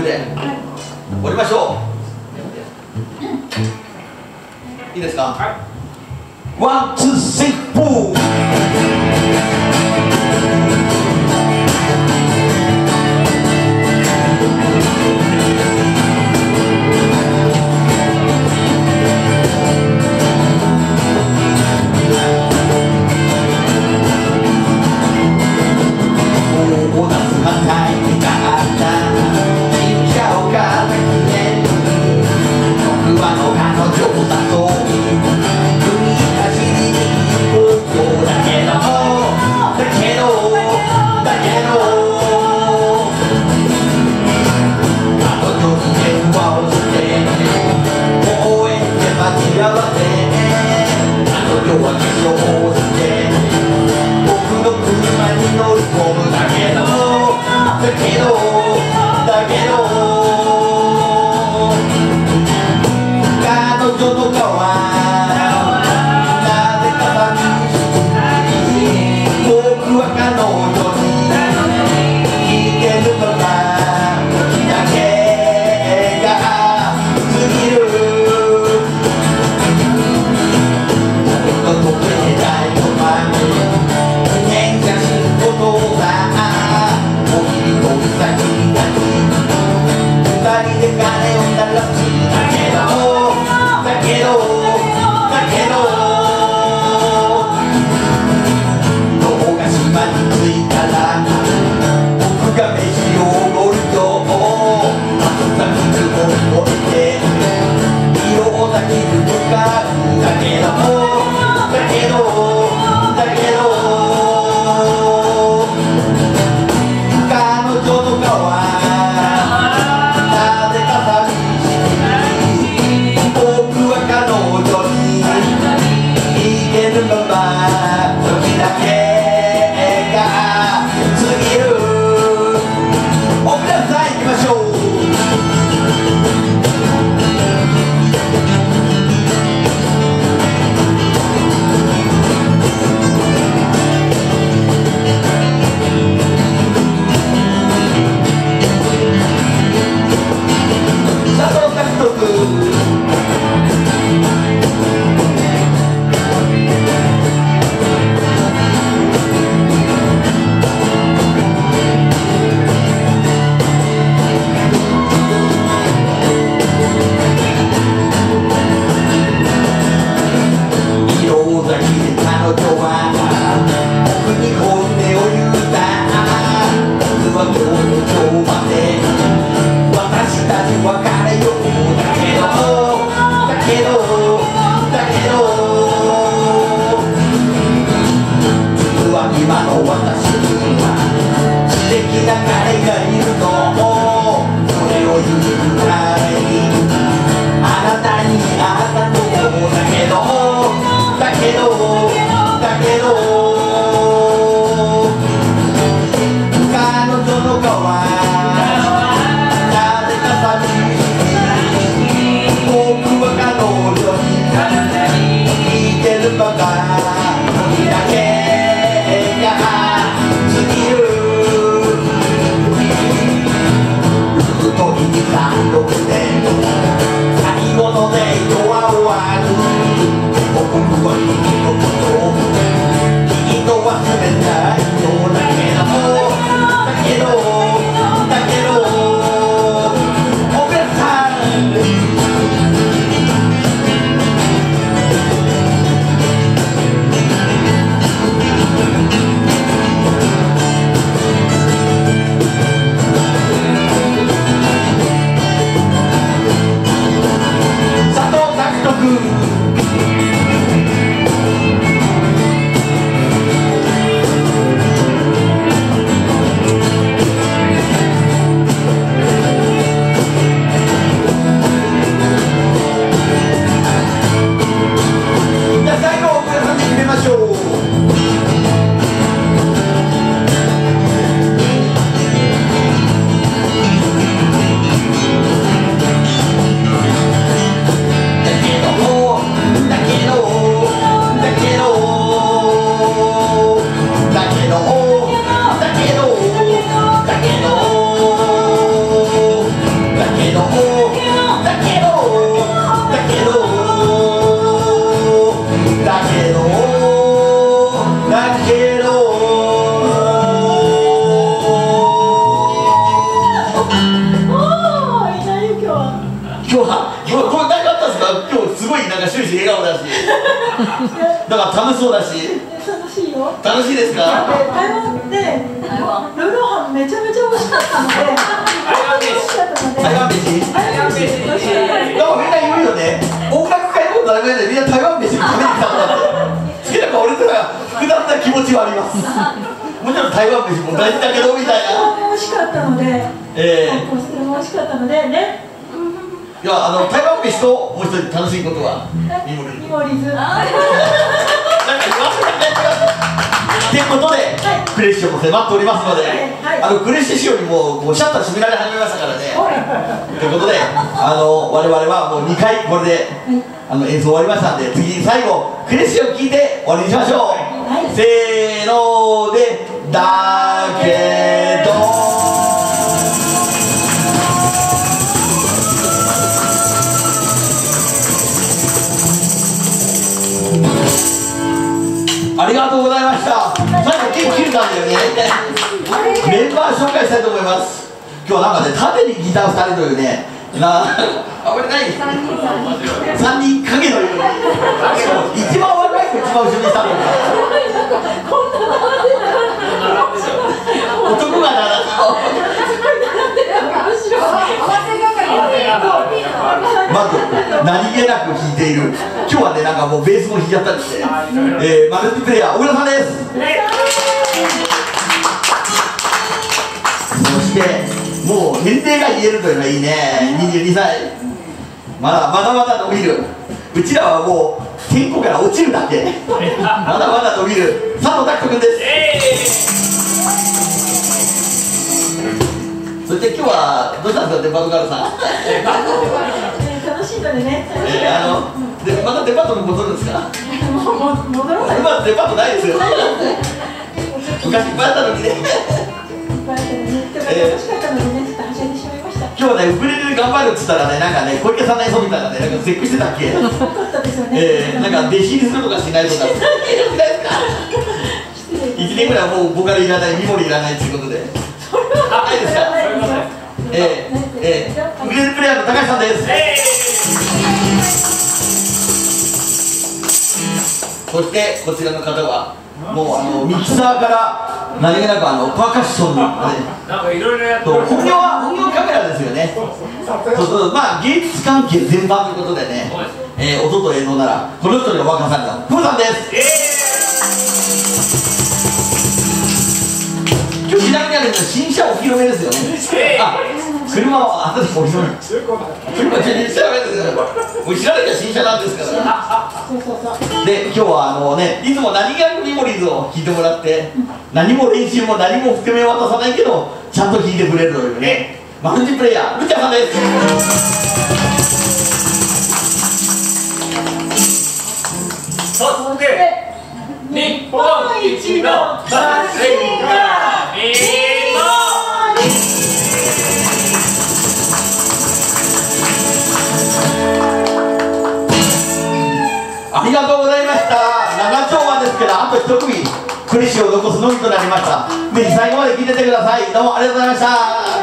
で降りましょう。いいですか、はい、ワンツースリーフォー。 그거보다 だから楽しそうだし。楽しいよ。楽しいですか？台湾でルーローハンめちゃめちゃ美味しかったので台湾飯。台湾飯。美味しいなんかみんな言うよね。音楽会のことだめでみんな台湾飯食べに来たんだって。好きだから俺とか複雑な気持ちはあります。もちろん台湾飯も大事だけどみたいな。美味しかったのでええ。コステラも美味しかったのでねいやあの台湾飯ともう一人楽しいことはミモリミモリズなんか言わせてとい。うことで、クレッシュも迫っておりますので、はい。あのクレッシュ仕様にもうシャッター閉められ始めましたからね。ということで、あの我々はもう2回これで、あの演奏終わりましたんで、次最後クレッシュを聞いて終わりにしましょう。い。せーので、だけど。紹介したいと思います。今日はなんかね、縦にギター2人というね、なあ、俺何 ?3 人影のように。一番若い子一番後ろにしたの。男がならまず何気なく弾いている今日はねなんかもうベースも弾いちゃったりして、えー、マルチプレイヤー小倉さんですそしてもう年齢が言えるというのはいいね。22歳。まだまだまだ伸びる。うちらはもう天候から落ちるだけ。まだまだ伸びる。佐藤拓人君です。そして今日はどうしたんですかデパートガールさん。楽しいのでね。えー、あのでまたデパートに戻るんですか？もうもう戻ろうか今デパートないですよ。昔いっぱいあったのにねねでも楽しかったのでねちょっとはしゃいでしまいました。今日ねウクレレで頑張るっつったらねなんかね小池さんの演奏みたいなねなんか絶句してたっけ？よかったですよね。えー、なんか弟子入りするとかしないとか。しないですか1年ぐらいはもうボカルいらないミモリいらないということで。ないですか？えー、えー、ウクレレプレイヤーの高橋さんですそしてこちらの方はもうあのミキサーから何気なくあのパーカッションの、ね、なんかいろいろやってと本業は本業カメラですよね。そうそうまあ芸術関係全般ということでね、えー、音と映像ならこの人にお任せされたふむさんです。今日ちなみにあれ新車お披露目ですよね。あ車は後でお披露目。車全然知らないですよもう知らなきゃ新車なんですから。で今日はあのねいつも何気なくミモリーズを弾いてもらって何も練習も何も含め渡さないけどちゃんと弾いてくれるというねマルチプレイヤールチャさんです。そして日本一のマシンガーありがとうございました。長丁場ですけどあと一組クリシを残すのみとなりました。ぜひ最後まで聴いててください。どうもありがとうございました。